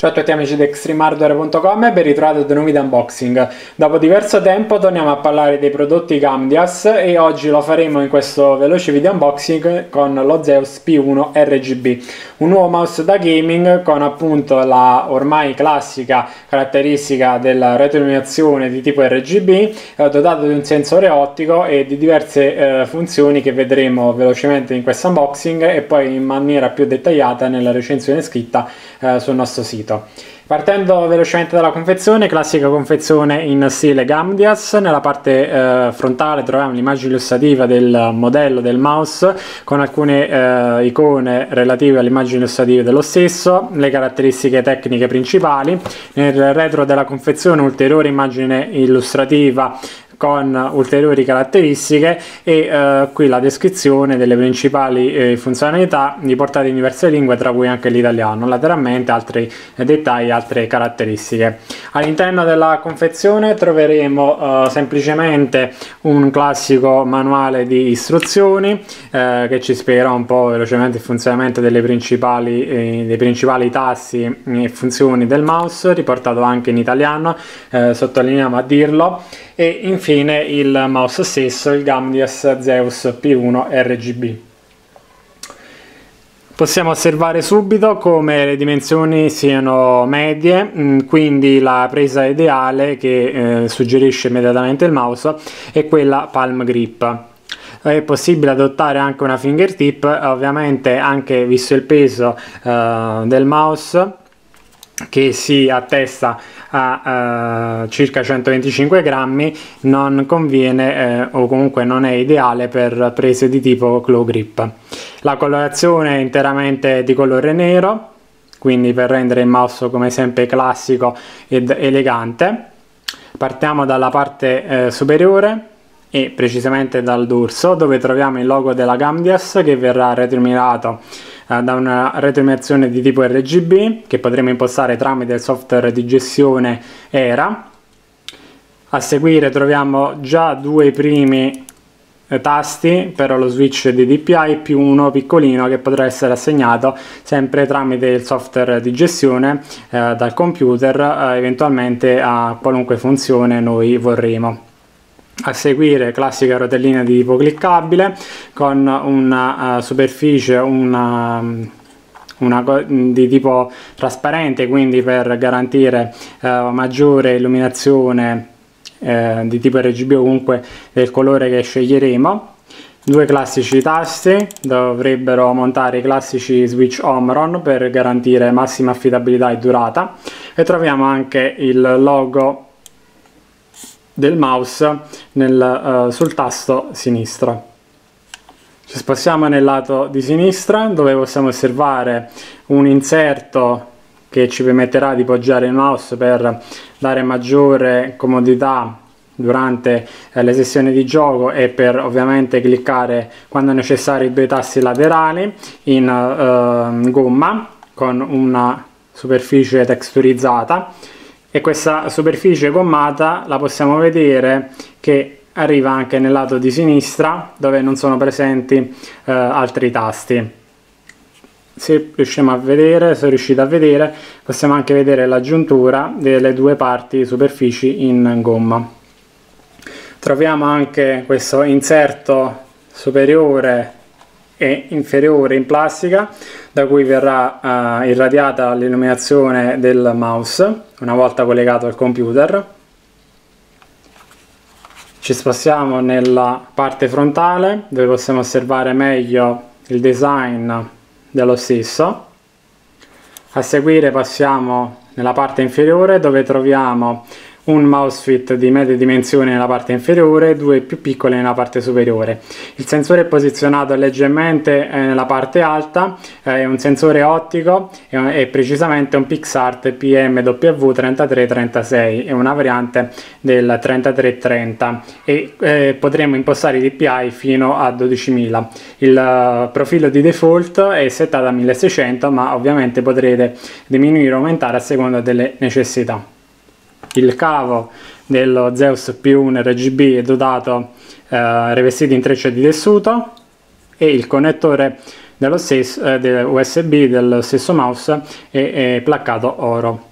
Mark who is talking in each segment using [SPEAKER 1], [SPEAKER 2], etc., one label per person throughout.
[SPEAKER 1] Ciao a tutti amici di ExtremeHardware.com e ben ritrovati ad un nuovo unboxing. Dopo diverso tempo torniamo a parlare dei prodotti Gamdias e oggi lo faremo in questo veloce video unboxing con lo Zeus P1 RGB, un nuovo mouse da gaming con appunto la ormai classica caratteristica della retroilluminazione di tipo RGB, eh, dotato di un sensore ottico e di diverse eh, funzioni che vedremo velocemente in questo unboxing e poi in maniera più dettagliata nella recensione scritta eh, sul nostro sito sito. Partendo velocemente dalla confezione, classica confezione in stile Gamdias, nella parte eh, frontale troviamo l'immagine illustrativa del modello del mouse con alcune eh, icone relative all'immagine illustrativa dello stesso, le caratteristiche tecniche principali, nel retro della confezione ulteriore immagine illustrativa con ulteriori caratteristiche e eh, qui la descrizione delle principali eh, funzionalità riportate in diverse lingue tra cui anche l'italiano lateralmente altri dettagli altre caratteristiche. All'interno della confezione troveremo eh, semplicemente un classico manuale di istruzioni che ci spiegherà un po' velocemente il funzionamento principali, dei principali tasti e funzioni del mouse riportato anche in italiano sottolineiamo a dirlo. E infine il mouse stesso, il Gamdias Zeus P1 RGB. Possiamo osservare subito come le dimensioni siano medie, mm, quindi la presa ideale che eh, suggerisce immediatamente il mouse è quella palm grip è possibile adottare anche una fingertip ovviamente anche visto il peso uh, del mouse che si attesta a uh, circa 125 grammi non conviene uh, o comunque non è ideale per prese di tipo claw grip. La colorazione è interamente di colore nero quindi per rendere il mouse come sempre classico ed elegante. Partiamo dalla parte uh, superiore e precisamente dal dorso dove troviamo il logo della Gamdias che verrà retroilluminato eh, da una retroilluminazione di tipo RGB che potremo impostare tramite il software di gestione ERA. A seguire troviamo già due primi eh, tasti per lo switch di DPI più uno piccolino che potrà essere assegnato sempre tramite il software di gestione eh, dal computer eh, eventualmente a qualunque funzione noi vorremmo a seguire classica rotellina di tipo cliccabile con una uh, superficie una, una, di tipo trasparente quindi per garantire uh, maggiore illuminazione uh, di tipo RGB o comunque del colore che sceglieremo. Due classici tasti dovrebbero montare i classici switch Omron per garantire massima affidabilità e durata. E troviamo anche il logo del mouse nel, uh, sul tasto sinistro. Ci spostiamo nel lato di sinistra dove possiamo osservare un inserto che ci permetterà di poggiare il mouse per dare maggiore comodità durante eh, le sessioni di gioco e per ovviamente cliccare quando necessario i due tasti laterali in uh, gomma con una superficie texturizzata e questa superficie gommata la possiamo vedere che arriva anche nel lato di sinistra dove non sono presenti eh, altri tasti se riusciamo a vedere, se riuscite a vedere, possiamo anche vedere l'aggiuntura delle due parti superfici in gomma. Troviamo anche questo inserto superiore e inferiore in plastica da cui verrà uh, irradiata l'illuminazione del mouse una volta collegato al computer. Ci spostiamo nella parte frontale dove possiamo osservare meglio il design dello stesso. A seguire passiamo nella parte inferiore dove troviamo un mouse fit di medie dimensioni nella parte inferiore, due più piccole nella parte superiore. Il sensore è posizionato leggermente eh, nella parte alta, eh, è un sensore ottico e precisamente un PixArt PMW3336, è una variante del 3330 e eh, potremo impostare i DPI fino a 12.000. Il uh, profilo di default è settato a 1600 ma ovviamente potrete diminuire o aumentare a seconda delle necessità il cavo dello Zeus P1 RGB è dotato eh, rivestito in trecce di tessuto e il connettore dello stesso, eh, del USB dello stesso mouse e, e placcato oro.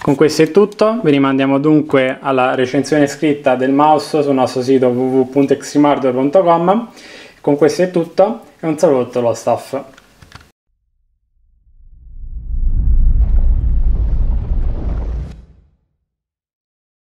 [SPEAKER 1] Con questo è tutto, vi rimandiamo dunque alla recensione scritta del mouse sul nostro sito www.extremehardware.com. Con questo è tutto e un saluto allo staff.